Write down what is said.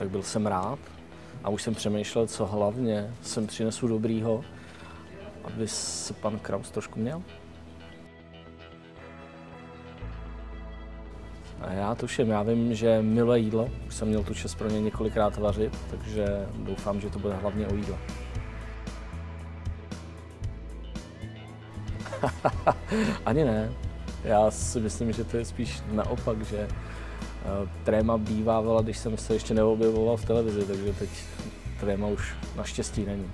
tak byl jsem rád a už jsem přemýšlel, co hlavně jsem přinesu dobrýho, aby se pan Kraus trošku měl. A já tuším, já vím, že miluje jídlo, už jsem měl tu čest pro ně několikrát vařit, takže doufám, že to bude hlavně o jídle. Ani ne. Já si myslím, že to je spíš naopak, že tréma bývávala, když jsem se ještě neobjevoval v televizi, takže teď tréma už naštěstí není.